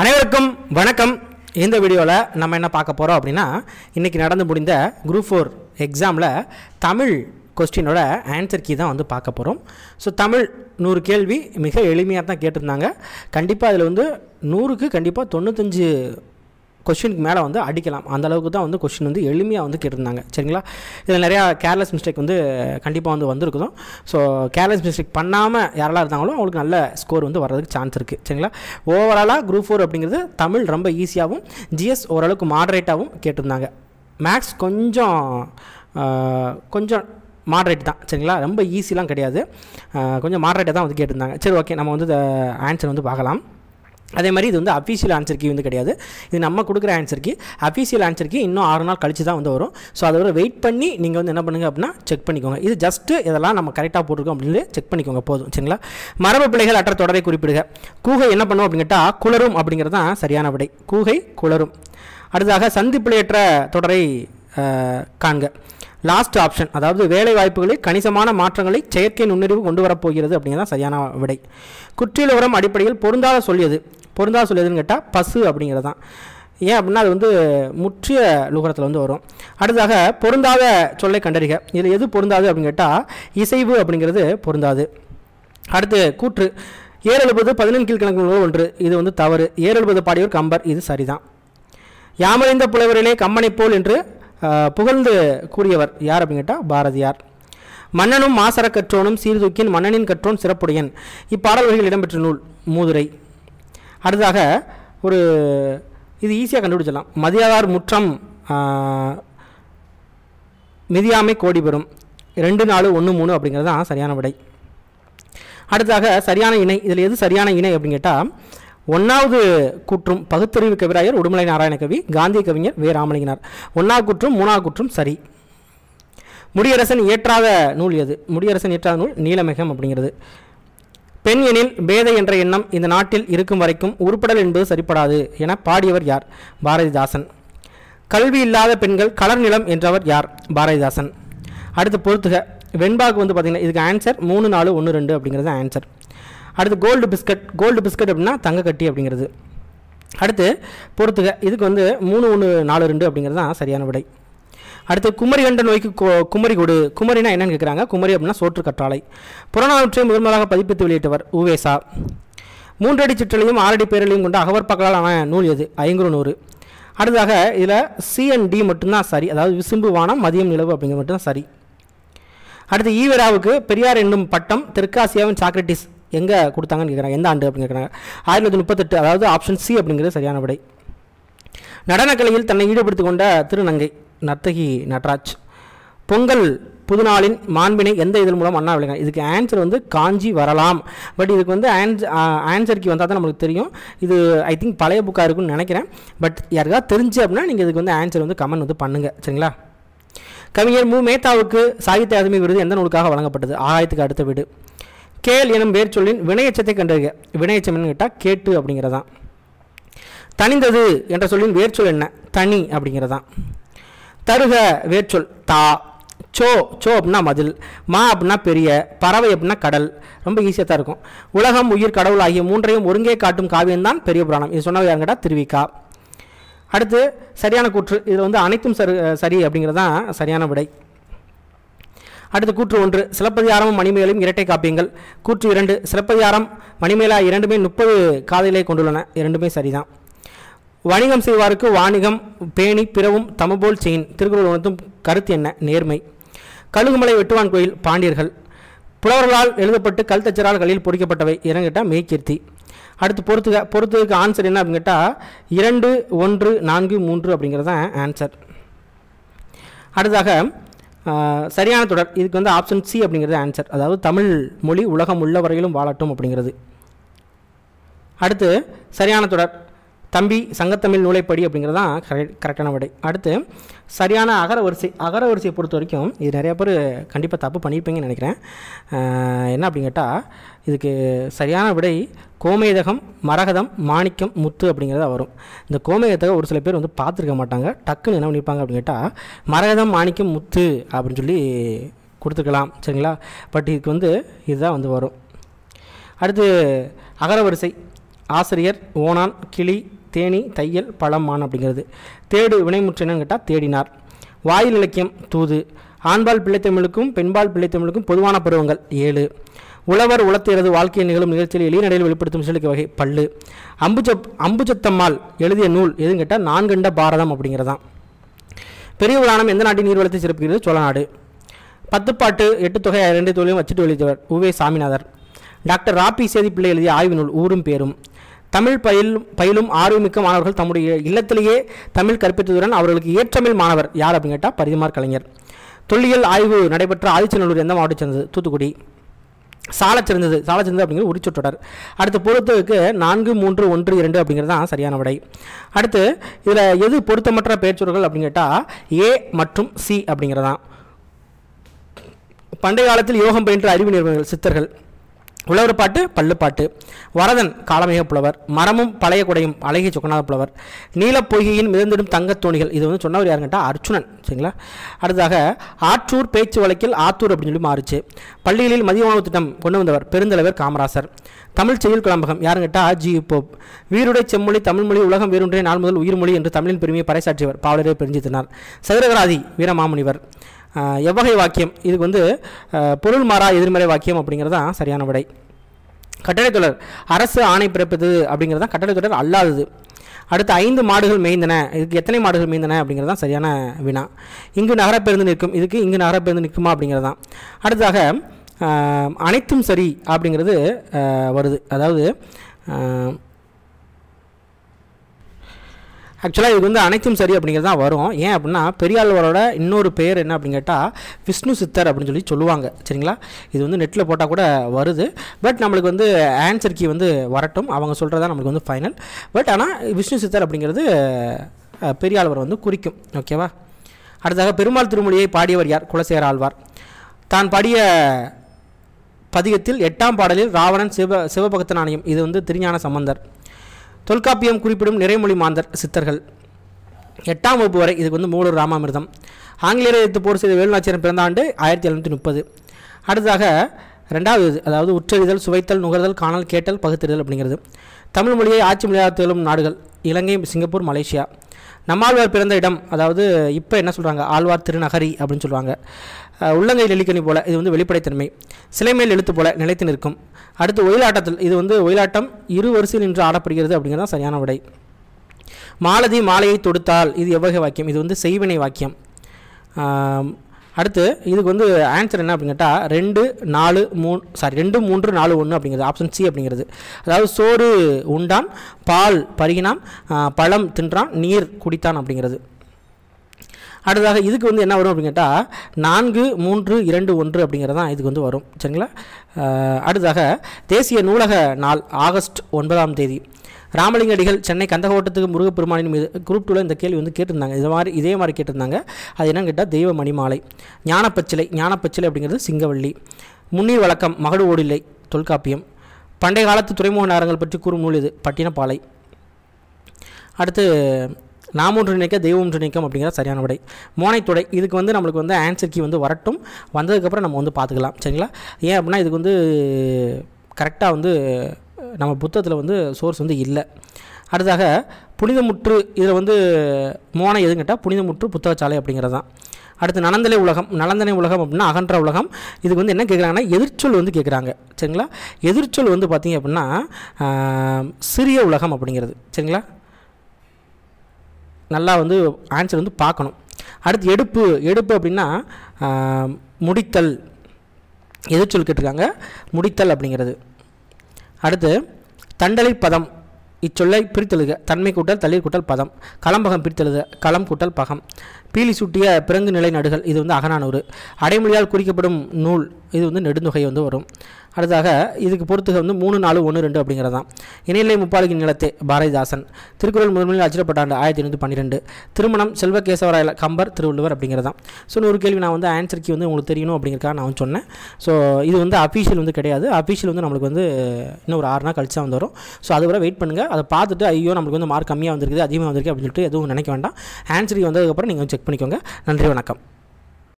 அனைவருக்கும் வணக்கம். இந்த வீடியோவில் நம்ம என்ன பார்க்க போகிறோம் அப்படின்னா இன்றைக்கி நடந்து முடிந்த குரூப் ஃபோர் எக்ஸாமில் தமிழ் கொஸ்டினோட ஆன்சர் கீ தான் வந்து பார்க்க போகிறோம் ஸோ தமிழ் நூறு கேள்வி மிக எளிமையாக தான் கேட்டிருந்தாங்க. கண்டிப்பாக அதில் வந்து நூறுக்கு கண்டிப்பாக தொண்ணூத்தஞ்சு கொஷினுக்கு மேலே வந்து அடிக்கலாம். அந்த அளவுக்கு தான் வந்து கொஷின் வந்து எளிமையாக வந்து கேட்டிருந்தாங்க. சரிங்களா? இதில் நிறையா கேர்லெஸ் மிஸ்டேக் வந்து கண்டிப்பாக வந்து வந்திருக்குதும். ஸோ கேர்லெஸ் மிஸ்டேக் பண்ணாமல் யாரெல்லாம் இருந்தாங்களோ அவங்களுக்கு நல்ல ஸ்கோர் வந்து வர்றதுக்கு சான்ஸ் இருக்குது சரிங்களா? ஓவராலாக குரூப் ஃபோர் அப்படிங்கிறது தமிழ் ரொம்ப ஈஸியாகவும் ஜிஎஸ் ஓரளவுக்கு மாடரேட்டாகவும் கேட்டிருந்தாங்க. மேக்ஸ் கொஞ்சம் கொஞ்சம் மாட்ரேட் தான். சரிங்களா? ரொம்ப ஈஸிலாம் கிடையாது. கொஞ்சம் மாட்ரேட்டாக தான் வந்து கேட்டிருந்தாங்க. சரி ஓகே நம்ம வந்து ஆன்சர் வந்து பார்க்கலாம். அதே மாதிரி இது வந்து அஃபீஷியல் ஆன்சர் கீ வந்து கிடையாது. இது நம்ம கொடுக்குற answer key official answer key இன்னும் ஆறு நாள் கழிச்சு தான் வந்து வரும். ஸோ அதை வெயிட் பண்ணி நீங்கள் வந்து என்ன பண்ணுங்கள் அப்படின்னா செக் பண்ணிக்கோங்க. இது ஜஸ்ட்டு இதெல்லாம் நம்ம கரெக்டாக போட்டிருக்கோம் அப்படின்னு செக் பண்ணிக்கோங்க. போதும். சரிங்களா? மரபு பிள்ளைகள் அற்ற தொடரை குறிப்பிடுக. கூகை என்ன பண்ணும் அப்படின்னு கேட்டால் குளரும் அப்படிங்கிறது தான் சரியான விடை. கூகை குளரும். அடுத்ததாக சந்தி பிழையற்ற தொடரை காண்க. லாஸ்ட் ஆப்ஷன் அதாவது வேலை வாய்ப்புகளில் கணிசமான மாற்றங்களை செயற்கை நுண்ணறிவு கொண்டு வரப்போகிறது அப்படிங்கிறது தான் சரியான விடை. குற்றியல் உரம் அடிப்படையில் பொருந்தாத சொல்லியது. பொருந்தாசொல்ல எதுன்னு கேட்டால் பசு அப்படிங்கிறது தான் ஏன் அப்படின்னா அது வந்து முற்றிய லுகரத்தில் வந்து வரும். அடுத்ததாக பொருந்தாத சொல்லை கண்டறிக. இதில் எது பொருந்தாது அப்படின்னு கேட்டால் இசைவு அப்படிங்கிறது பொருந்தாது. அடுத்து கூற்று. ஏறெழுபது பதினெண் கீழ்கணக்கு ஒன்று. இது வந்து தவறு. ஏறெழுபது பாடியோர் கம்பர். இது சரிதான். யாமறிந்த புலவரிலே கம்மனை போல் என்று புகழ்ந்து கூறியவர் யார் அப்படின்னு கேட்டால் பாரதியார். மன்னனும் மாசர கற்றோனும் சீர்தூக்கின் மன்னனின் கற்றோன் சிறப்புடையன். இப்பாடல் இடம்பெற்ற நூல் மூதுரை. அடுத்ததாக ஒரு இது ஈஸியாக கண்டுபிடிச்சிடலாம். மதியாதார் முற்றம் மிதியாமை கோடி பெறும். ரெண்டு நாலு ஒன்று மூணு அப்படிங்கிறது தான் சரியான விடை. அடுத்ததாக சரியான இணை. இதில் எது சரியான இணை அப்படின்னு கேட்டால் ஒன்றாவது குற்றும் பகுத்தறிவு கவிராயர் உடுமலை நாராயண கவி காந்திய கவிஞர் வே. ராமலிங்கனார். ஒன்றாவது குற்றும் மூணாவது கூற்றும் சரி. முடியரசன் இயற்றாத நூல் எது? முடியரசன் இயற்றாத நூல் நீலமேகம் அப்படிங்கிறது. பெண் எனில் பேதை என்ற எண்ணம் இந்த நாட்டில் இருக்கும் வரைக்கும் உருப்படல் என்பது சரிப்படாது என பாடியவர் யார்? பாரதிதாசன். கல்வி இல்லாத பெண்கள் கலர் நிலம் என்றவர் யார்? பாரதிதாசன். அடுத்து பொறுத்துக. வெண்பாக்கு வந்து பார்த்திங்கன்னா இதுக்கு ஆன்சர் மூணு நாலு ஒன்று ரெண்டு அப்படிங்கிறது ஆன்சர் அடுத்து கோல்டு பிஸ்கட் கோல்டு பிஸ்கட் அப்படின்னா தங்க கட்டி அப்படிங்கிறது. அடுத்து பொறுத்துக. இதுக்கு வந்து மூணு ஒன்று நாலு ரெண்டு அப்படிங்கிறது தான் சரியான விடை. அடுத்து குமரி கண்ட நோய்க்கு கு- குமரி கொடு. குமரினா என்னன்னு கேட்குறாங்க குமரி அப்படின்னா சோற்று கற்றாழை. புறநானூற்றை முதன்முதலாக பதிப்பித்து வெளியிட்டவர் உவேசா. மூன்றடி சிற்றலையும் ஆறடி பேரலையும் கொண்ட அகவர் ஆன நூல் எது? ஐங்குறு நூறு அடுத்ததாக இதில் சிஎன்டி மட்டும்தான் சரி. அதாவது விசும்பு வானம் மதியம் நிலவு அப்படிங்கிறது மட்டும்தான் சரி. அடுத்து ஈவராவுக்கு பெரியார் என்னும் பட்டம் தெற்காசியாவின் சாக்ரட்டிஸ் எங்கே கொடுத்தாங்கன்னு கேட்குறாங்க எந்த ஆண்டு அப்படின்னு கேட்குறாங்க ஆயிரத்தி தொள்ளாயிரத்தி முப்பத்தெட்டு. அதாவது ஆப்ஷன் சி அப்படிங்கிறது சரியான விடை. நடனக்கலையில் தன்னை ஈடுபடுத்திக் கொண்ட திருநங்கை. நர்த்தகி நட்ராஜ். பொங்கல் புதுநாளின் மாண்பினை எந்த இதழ் மூலம் அண்ணா விளங்க இதுக்கு ஆன்சர் வந்து காஞ்சி வரலாம். பட் இதுக்கு வந்து ஆன்ஸ் ஆன்சருக்கு வந்தால் தான் நம்மளுக்கு தெரியும். இது ஐ திங்க் பழைய புக்காக இருக்கும்னு நினைக்கிறேன். பட் யாருக்காவது தெரிஞ்சு அப்படின்னா நீங்கள் இதுக்கு வந்து ஆன்சர் வந்து கமெண்ட் வந்து பண்ணுங்கள் சரிங்களா? கவிஞர் மு. மேத்தாவுக்கு சாகித்ய அகாதமி விருது எந்த நூலுக்காக வழங்கப்பட்டது? ஆகாயத்துக்கு அடுத்த வீடு. கேள் எனும் வேர் சொல்லின் வினையச்சத்தை கண்டறிக. வினையச்சம் என்னன்னு கேட்டால் கேட்டு அப்படிங்கிறதான். தனிந்தது என்ற சொல்லின் வேர்ச்சொல் என்ன? தனி அப்படிங்கிறதான். தருக வேர்ச்சொல் தா. சோ சோ அப்படின்னா மதில் மா அப்படின்னா பெரிய பறவை அப்படின்னா கடல். ரொம்ப ஈஸியாக தான் இருக்கும். உலகம் உயிர் கடவுள் ஆகிய மூன்றையும் ஒருங்கே காட்டும் காவியம்தான் பெரிய புராணம். இது சொன்னவர் யாருங்கடா? திருவிக்கா. அடுத்து சரியான கூற்று. இதில் வந்து அனைத்தும் சரி சரி அப்படிங்கிறது தான் சரியான விடை. அடுத்து கூற்று ஒன்று. சிலப்பதிகாரமும் மணிமேலும் இரட்டை காப்பியங்கள். கூற்று இரண்டு. சிலப்பதிகாரம் மணிமேலா இரண்டுமே முப்பது காதலை கொண்டுள்ளன. இரண்டுமே சரிதான். வணிகம் செய்வாருக்கு வாணிகம் பேணி பிறவும் தமபோல் செயின் திருக்குறள் உணர்த்தும் கருத்து என்ன? நேர்மை. கழுகுமலை வெட்டுவான் கோயில் பாண்டியர்கள். புலவர்களால் எழுதப்பட்டு கல்தச்சரால் கல்லில் பொறிக்கப்பட்டவை. இறங்கிட்டால் மெய்கீர்த்தி அடுத்து பொறுத்துக. பொறுத்துக்கு ஆன்சர் என்ன அப்படின்னு கேட்டால் இரண்டு ஒன்று நான்கு மூன்று அப்படிங்கிறது தான் ஆன்சர் அடுத்ததாக சரியான தொடர். இதுக்கு வந்து ஆப்ஷன் சி அப்படிங்கிறது ஆன்சர் அதாவது தமிழ் மொழி உலகம் உள்ள வரையிலும் வாழட்டும் அப்படிங்கிறது. அடுத்து சரியான தொடர். தம்பி சங்கத்தமிழ் நூலைப்படி அப்படிங்கிறது தான் கரெக்ட் கரெக்டான விடை. அடுத்து சரியான அகர வரிசை அகர வரிசையை பொறுத்த வரைக்கும் இது நிறைய பேர் கண்டிப்பாக தப்பு பண்ணியிருப்பீங்கன்னு நினைக்கிறேன். என்ன அப்படின்னு கேட்டால் இதுக்கு சரியான விடை கோமேதகம் மரகதம் மாணிக்கம் முத்து அப்படிங்கிறதா வரும். இந்த கோமேதத்தை ஒரு சில பேர் வந்து பார்த்துருக்க மாட்டாங்க. டக்குன்னு என்ன பண்ணியிருப்பாங்க அப்படின்னு கேட்டால் மரகதம் மாணிக்கம் முத்து அப்படின்னு சொல்லி கொடுத்துருக்கலாம். சரிங்களா? பட் இதுக்கு வந்து இதுதான் வந்து வரும். அடுத்து அகரவரிசை ஆசிரியர் ஓனான் கிளி தேனி தையல் பழம் அப்படிங்கிறது. தேடு வினைமுற்று கேட்டால் தேடினார். வாயில் இலக்கியம் தூது. ஆண்பால் பிள்ளைத்தமிழுக்கும் பெண்பால் பிள்ளைத்தமிழுக்கும் பொதுவான பருவங்கள் ஏழு. உழவர் உளத்தேரது வாழ்க்கையை நிகழும் நிகழ்ச்சியில் எளிய நடையில் வெளிப்படுத்தும் சொல்லிக்க வகை பல்லு. அம்புஜ அம்புஜத்தம்மாள் எழுதிய நூல் எதுன்னு கேட்டால் நான்கண்ட பாரதம் அப்படிங்கிறதான். பெரிய புராணம் எந்த நாட்டின் நீர்வளத்தை சிறப்புகிறது சோழநாடு. பத்துப்பாட்டு எட்டு தொகை ரெண்டு தொழிலும் வச்சுட்டு எழுதியவர் உவே சாமிநாதர். டாக்டர் ராபி சேதிப்பிள்ளை எழுதிய ஆய்வு நூல் ஊரும் பேரும். தமிழ் பயிலும் பயிலும் ஆர்வமிக்க மாணவர்கள் தம்முடைய இல்லத்திலேயே தமிழ் கற்பித்ததுடன் அவர்களுக்கு ஏற்றமிழ் மாணவர் யார் அப்படின்னு கேட்டால் பரிதிமார் கலைஞர். தொல்லியல் ஆய்வு நடைபெற்ற ஆதிச்சநல்லூர் எந்த மாவட்டம் சேர்ந்தது? தூத்துக்குடி. சாலை சிறந்தது சாலச் சிறந்தது அப்படிங்கிறது உரிச்சொற்றொடர். அடுத்து பொருத்தத்துக்கு நான்கு மூன்று ஒன்று இரண்டு அப்படிங்கிறது தான் சரியான விடை. அடுத்து இதில் எது பொருத்தமற்ற பெயர்ச்சொற்கள் அப்படின்னு கேட்டால் ஏ மற்றும் சி அப்படிங்கிறதான். பண்டைய காலத்தில் யோகம் பயின்ற அறிவு நிறுவனங்கள் சித்தர்கள். உழவர் பாட்டு பள்ளுப்பாட்டு வரதன் காலமேக புலவர். மரமும் பழைய குடையும் அழகிய சொக்கநாத புலவர். நீலப் பொய்கையின் மிதந்திடும் தங்கத் தோணிகள். இது வந்து சொன்னவர் யாருங்கட்டா? அர்ச்சுனன் சரிங்களா? அடுத்ததாக ஆற்றூர் பேச்சு வழக்கில் ஆத்தூர் அப்படின்னு சொல்லி மாறுச்சு. பள்ளிகளில் மதிய உணவு திட்டம் கொண்டு வந்தவர் பெருந்தலைவர் காமராசர். தமிழ் செய்யுள் கலம்பகம். கேட்டால் ஜி. போப். வீருடை செம்மொழி தமிழ்மொழி உலகம் வேறுன்றே நாள் முதல் உயிர்மொழி என்று தமிழின் பெருமையை பறைசாற்றியவர் பாவலரே பெருஞ்சித்தினார். சதுரகராதி வீரமாமுனிவர். எவ்வகை வாக்கியம்? இதுக்கு வந்து பொருள் மாறா எதிர்மறை வாக்கியம் அப்படிங்கிறது தான் சரியான விடை. கட்டளைத்தொடர் அரசு ஆணை பிறப்பது அப்படிங்கிறது தான் கட்டளைத்தொடர் அல்லாதது. அடுத்து ஐந்து மாடுகள் மேய்ந்தன. இதுக்கு எத்தனை மாடுகள் மேய்ந்தன அப்படிங்கிறது தான் சரியான வினா. இங்கு நகரப்பேருந்து நிற்கும். இதுக்கு இங்கு நகரப்பேருந்து நிற்குமா அப்படிங்கிறது தான். அடுத்ததாக அனைத்தும் சரி அப்படிங்கிறது வருது. அதாவது ஆக்சுவலாக இது வந்து அனைத்தும் சரி அப்படிங்கிறது தான் வரும். ஏன் அப்படின்னா பெரியாழ்வாரோட இன்னொரு பேர் என்ன அப்படின்னு கேட்டால் விஷ்ணு சித்தர் அப்படின்னு சொல்லி சொல்லுவாங்க. சரிங்களா? இது வந்து நெட்டில் போட்டால் கூட வருது. பட் நம்மளுக்கு வந்து ஆன்சர் கீ வந்து வரட்டும். அவங்க சொல்கிறதா நம்மளுக்கு வந்து ஃபைனல் பட் ஆனால் விஷ்ணு சித்தர் அப்படிங்கிறது பெரியாழ்வர் வந்து குறிக்கும். ஓகேவா அடுத்ததாக பெருமாள் திருமொழியை பாடியவர் யார்? குலசேர ஆழ்வார். தான் பாடிய பதிகத்தில் எட்டாம் பாடலில் ராவணன் சிவ சிவபக்த நாணயம் இது வந்து திருஞான சம்பந்தர். தொல்காப்பியம் குறிப்பிடும் நிறைமொழி மாந்தர் சித்தர்கள். எட்டாம் வகுப்பு வரை இதுக்கு வந்து மூலூர் ராமாமிர்தம். ஆங்கிலேயரை எதிர்த்து போர் செய்த வேலுநாச்சியரன் பிறந்த ஆண்டு ஆயிரத்தி எழுநூற்றி முப்பது. அடுத்ததாக ரெண்டாவது இது, அதாவது உற்றறிதல் சுவைத்தல் நுகர்தல் காணல் கேட்டல் பகுத்தறிதல் அப்படிங்கிறது. தமிழ் மொழியை ஆட்சி மொழியாக திகழும் நாடுகள் இலங்கை சிங்கப்பூர் மலேசியா. நம்மாழ்வார் பிறந்த இடம் அதாவது இப்போ என்ன சொல்கிறாங்க ஆழ்வார் திருநகரி அப்படின்னு சொல்லுவாங்க. உள்ளங்கை நெல்லிக்கனி போல இது வந்து வெளிப்படைத்தன்மை. சிலைமேல் எழுத்து போல நிலைத்து நிற்கும். அடுத்து ஒயிலாட்டத்தில் இது வந்து ஒயிலாட்டம் இரு வரிசையில் நின்று ஆடப்படுகிறது அப்படிங்கிறது தான் சரியான விடை. மாலதி மாலையை தொடுத்தால் இது எவ்வகை வாக்கியம்? இது வந்து செய்வினை வாக்கியம். அடுத்து இதுக்கு வந்து ஆன்சர் என்ன அப்படின்னு கேட்டால் ரெண்டு நாலு மூணு சாரி ரெண்டு மூன்று நாலு ஒன்று அப்படிங்கிறது ஆப்ஷன் சி அப்படிங்கிறது. அதாவது சோறு உண்டான் பால் பருகினான் பழம் தின்றான் நீர் குடித்தான் அப்படிங்கிறது. அடுத்ததாக இதுக்கு வந்து என்ன வரும் அப்படின்னு கேட்டால் நான்கு மூன்று இரண்டு ஒன்று அப்படிங்கிறது தான் இதுக்கு வந்து வரும். சரிங்களா? அடுத்ததாக தேசிய நூலக நாள் ஆகஸ்ட் ஒன்பதாம் தேதி. ராமலிங்க அடிகள் சென்னை கந்தகோட்டத்துக்கு முருகப்பெருமானின் மீது குரூப் டூவில் இந்த கேள்வி வந்து கேட்டிருந்தாங்க. இது மாதிரி இதே மாதிரி கேட்டிருந்தாங்க. அது என்னன்னு கேட்டால் தெய்வ மணிமாலை. ஞானப்பச்சிலை ஞானப்பச்சிலை அப்படிங்கிறது சிங்கவள்ளி. முன்னீர் வழக்கம் மகடு ஓடில்லை தொல்காப்பியம். பண்டைய காலத்து துறைமுக நகரங்கள் பற்றி கூறும் நூல் இது பட்டினப்பாலை. அடுத்து நாம் ஒன்று நினைக்க தெய்வம் ஒன்று நினைக்கும் அப்படிங்கிற சரியான விடை. மோனைத்துடை இதுக்கு வந்து நம்மளுக்கு வந்து ஆன்சர் கீ வந்து வரட்டும். வந்ததுக்கப்புறம் நம்ம வந்து பார்த்துக்கலாம். சரிங்களா? ஏன் அப்படின்னா இதுக்கு வந்து கரெக்டாக வந்து நம்ம புத்தகத்தில் வந்து சோர்ஸ் வந்து இல்லை. அடுத்ததாக புனிதமுற்று இதில் வந்து மோனை எதுன்னு கேட்டால் புனிதமுற்று புத்தகச்சாலை அப்படிங்கிறது தான். அடுத்து நலந்தலை உலகம் நலந்தனை உலகம் அப்படின்னா அகன்ற உலகம். இதுக்கு வந்து என்ன கேட்குறாங்கன்னா எதிர்ச்சொல் வந்து கேட்குறாங்க சரிங்களா? எதிர்ச்சொல் வந்து பார்த்தீங்க அப்படின்னா சிறிய உலகம் அப்படிங்கிறது. சரிங்களா? நல்லா வந்து ஆன்சர் வந்து பார்க்கணும். அடுத்து எடுப்பு எடுப்பு அப்படின்னா முடித்தல். எது சொல் கேட்டிருக்காங்க? முடித்தல் அப்படிங்கிறது. அடுத்து தண்டலை பதம். இச்சொல்லை பிரித்தெழுக. தன்மை கூட்டல் தளிர் கூட்டல் பதம். களம்பகம் பிரித்தெழுக. களம் கூட்டல் பகம். பீலி சூட்டிய பிறங்கு நிலை நடுகள் இது வந்து அகநானூறு. அடைமொழியால் குறிக்கப்படும் நூல் இது வந்து நெடுந்தொகை வந்து வரும். அடுத்தாக இதுக்கு பொறுத்துக வந்து மூணு நாலு ஒன்று ரெண்டு அப்படிங்கிறது தான் இணைநிலை முப்பாளுக்கு நிலத்தே பாரதிதாசன். திருக்குறள் முதன்மையில் அச்சிடப்பட்ட ஆண்டு ஆயிரத்தி எண்ணூற்றி பன்னிரெண்டு. திருமணம் செல்வகேசவராய கம்பர் திருவள்ளுவர் அப்படிங்கிறது தான் ஸோ ஒரு கேள்வி நான் வந்து ஆன்சர் கீ வந்து உங்களுக்கு தெரியணும் அப்படிங்கிறக்காக நான் வந்து சொன்னேன். ஸோ இது வந்து அஃபீஷியல் வந்து கிடையாது. அஃபீஷியல் வந்து நம்மளுக்கு வந்து இன்னும் ஒரு ஆறு நாள் கழிச்சா வந்து வரும். ஸோ அது வரை வெயிட் பண்ணுங்கள் அதை பார்த்துட்டு ஐயோ நம்மளுக்கு வந்து மார்க் கம்மியாக வந்திருக்குது அதிகமாக வந்திருக்கு அப்படின்னு சொல்லிட்டு எதுவும் நினைக்க வேண்டாம். ஆன்சர் வந்ததுக்கப்புறம் நீங்கள் செக் பண்ணிக்கோங்க. நன்றி வணக்கம்.